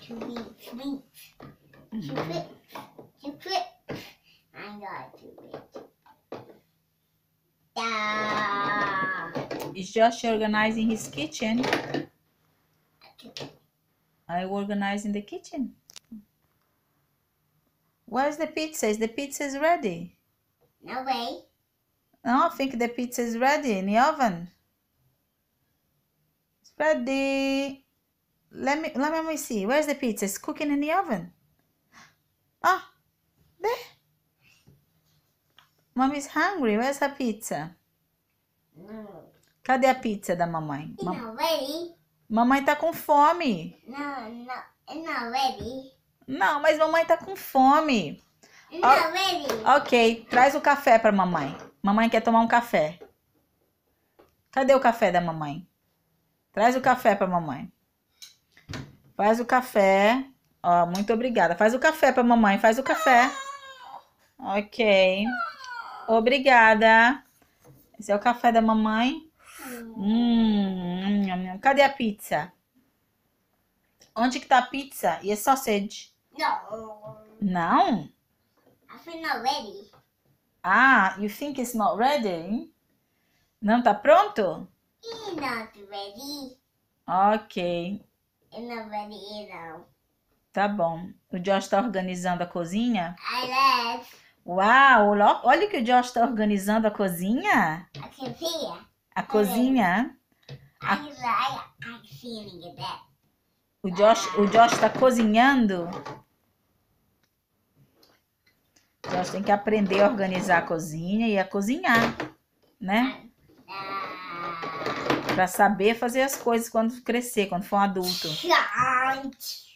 Sweet, sweet. I got to it. Yeah. Is Josh organizing his kitchen? I organize in the kitchen. Where's the pizza? Is the pizza is ready? No way. No, I think the pizza is ready in the oven. It's ready. Let me let me see. Where's the pizza? It's cooking in the oven. Ah, there. Mommy's hungry. Where's her pizza? No. Cadê a pizza da mamãe? It's Ma- not ready. mamãe tá com fome. No, no. It's not ready. Não, mas mamãe tá com fome. It's not ready. Ok, traz o café pra mamãe. Mamãe quer tomar um café. Cadê o café da mamãe? Traz o café pra mamãe. Faz o café. Ó, muito obrigada. Faz o café pra mamãe. Faz o café. Ok. Obrigada. Esse é o café da mamãe. Hum, nham, nham. cadê a pizza? Onde que tá a pizza? E a sausage? No. Não? I feel not ready. Ah, you think it's not ready? Não tá pronto? It's not ready. Ok, It's not ready either. tá bom. O Josh tá organizando a cozinha? I left. Uau, olha que o Josh tá organizando a cozinha. See it. A cozinha. I can I, I'm feeling that. O Josh, o Josh tá cozinhando. O Josh tem que aprender a organizar a cozinha e a cozinhar, né? Pra saber fazer as coisas quando crescer, quando for um adulto. Can't.